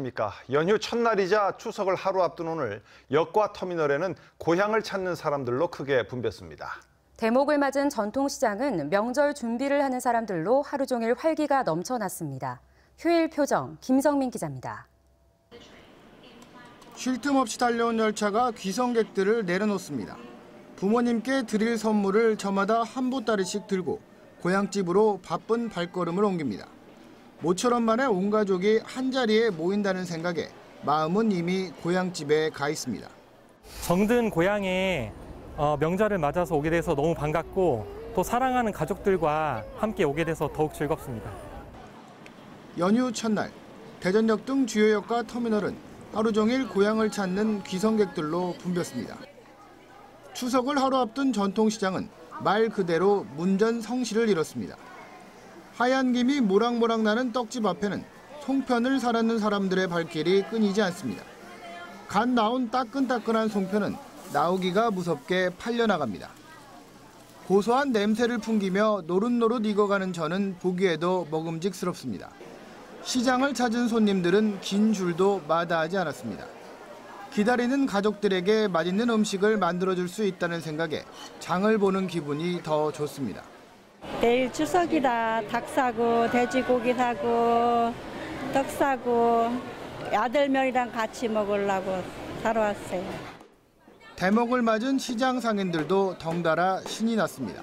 입니까? 연휴 첫날이자 추석을 하루 앞둔 오늘 역과 터미널에는 고향을 찾는 사람들로 크게 붐볐습니다. 대목을 맞은 전통시장은 명절 준비를 하는 사람들로 하루 종일 활기가 넘쳐났습니다. 휴일 표정 김성민 기자입니다. 쉴 틈 없이 달려온 열차가 귀성객들을 내려놓습니다. 부모님께 드릴 선물을 저마다 한 보따리씩 들고 고향집으로 바쁜 발걸음을 옮깁니다. 모처럼 만에 온 가족이 한 자리에 모인다는 생각에 마음은 이미 고향집에 가 있습니다. 정든 고향에 어, 명절을 맞아서 오게 돼서 너무 반갑고 또 사랑하는 가족들과 함께 오게 돼서 더욱 즐겁습니다. 연휴 첫날 대전역 등 주요역과 터미널은 하루 종일 고향을 찾는 귀성객들로 붐볐습니다. 추석을 하루 앞둔 전통시장은 말 그대로 문전성시를 이뤘습니다. 하얀 김이 모락모락 나는 떡집 앞에는 송편을 사려는 사람들의 발길이 끊이지 않습니다. 갓 나온 따끈따끈한 송편은 나오기가 무섭게 팔려나갑니다. 고소한 냄새를 풍기며 노릇노릇 익어가는 저는 보기에도 먹음직스럽습니다. 시장을 찾은 손님들은 긴 줄도 마다하지 않았습니다. 기다리는 가족들에게 맛있는 음식을 만들어줄 수 있다는 생각에 장을 보는 기분이 더 좋습니다. 내일 추석이라 닭 사고 돼지고기 사고 떡 사고 아들면이랑 같이 먹으려고 사러 왔어요. 대목을 맞은 시장 상인들도 덩달아 신이 났습니다.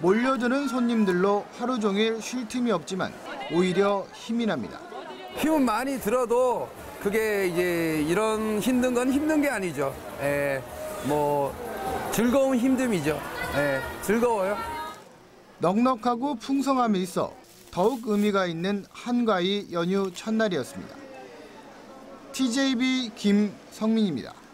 몰려드는 손님들로 하루 종일 쉴 틈이 없지만 오히려 힘이 납니다. 힘은 많이 들어도 그게 이제 이런 힘든 건 힘든 게 아니죠. 예, 뭐 즐거운 힘듦이죠. 예, 즐거워요. 넉넉하고 풍성함이 있어 더욱 의미가 있는 한가위 연휴 첫날이었습니다. TJB 김성민입니다.